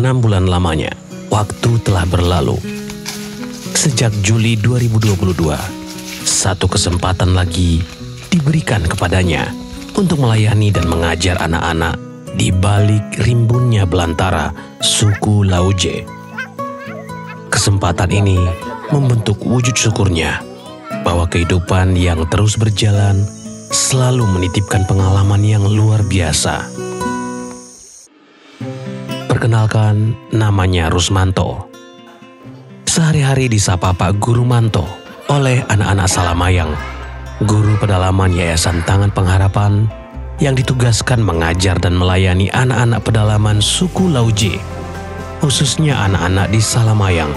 enam bulan lamanya, waktu telah berlalu. Sejak Juli 2022, satu kesempatan lagi diberikan kepadanya untuk melayani dan mengajar anak-anak di balik rimbunnya belantara suku Lauje. Kesempatan ini membentuk wujud syukurnya bahwa kehidupan yang terus berjalan selalu menitipkan pengalaman yang luar biasa. Perkenalkan, namanya Rusmanto. Sehari-hari disapa Pak Guru Manto oleh anak-anak Salamayang, guru pedalaman Yayasan Tangan Pengharapan yang ditugaskan mengajar dan melayani anak-anak pedalaman suku Lauje, khususnya anak-anak di Salamayang,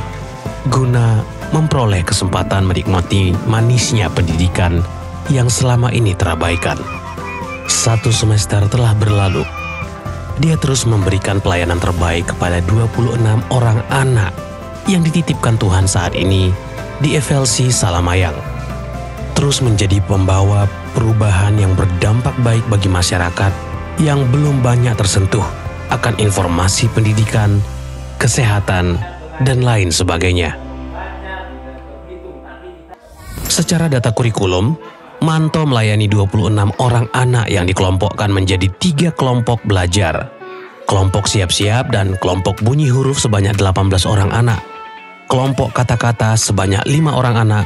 guna memperoleh kesempatan menikmati manisnya pendidikan yang selama ini terabaikan. Satu semester telah berlalu. Dia terus memberikan pelayanan terbaik kepada 26 orang anak yang dititipkan Tuhan saat ini di FLC Salamayang. Terus menjadi pembawa perubahan yang berdampak baik bagi masyarakat yang belum banyak tersentuh akan informasi pendidikan, kesehatan, dan lain sebagainya. Secara data kurikulum, Manto melayani 26 orang anak yang dikelompokkan menjadi tiga kelompok belajar. Kelompok siap-siap dan kelompok bunyi huruf sebanyak 18 orang anak. Kelompok kata-kata sebanyak lima orang anak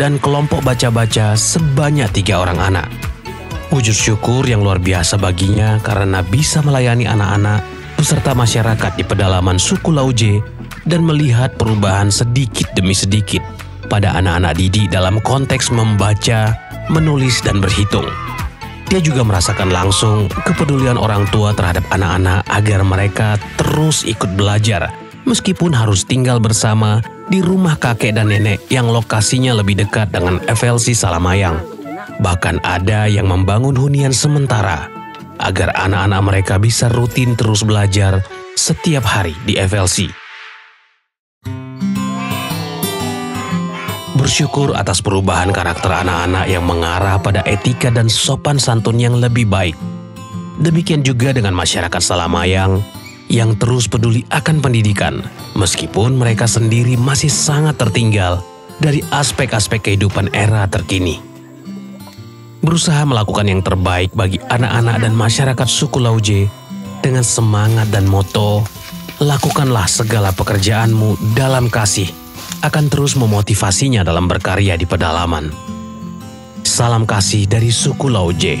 dan kelompok baca-baca sebanyak tiga orang anak. Wujud syukur yang luar biasa baginya karena bisa melayani anak-anak beserta masyarakat di pedalaman suku Lauje dan melihat perubahan sedikit demi sedikit pada anak-anak didik dalam konteks membaca, menulis, dan berhitung. Dia juga merasakan langsung kepedulian orang tua terhadap anak-anak agar mereka terus ikut belajar, meskipun harus tinggal bersama di rumah kakek dan nenek yang lokasinya lebih dekat dengan FLC Salamayang. Bahkan ada yang membangun hunian sementara agar anak-anak mereka bisa rutin terus belajar setiap hari di FLC. Bersyukur atas perubahan karakter anak-anak yang mengarah pada etika dan sopan santun yang lebih baik. Demikian juga dengan masyarakat Salamayang yang terus peduli akan pendidikan, meskipun mereka sendiri masih sangat tertinggal dari aspek-aspek kehidupan era terkini. Berusaha melakukan yang terbaik bagi anak-anak dan masyarakat suku Lauje dengan semangat dan moto, lakukanlah segala pekerjaanmu dalam kasih akan terus memotivasinya dalam berkarya di pedalaman. Salam kasih dari suku Lauje.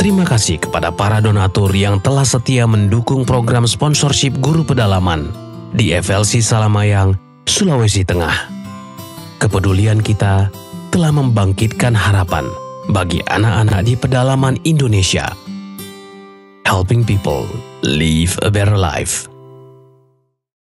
Terima kasih kepada para donatur yang telah setia mendukung program sponsorship guru pedalaman di FLC Salamayang, Sulawesi Tengah. Kepedulian kita telah membangkitkan harapan bagi anak-anak di pedalaman Indonesia helping people live a better life.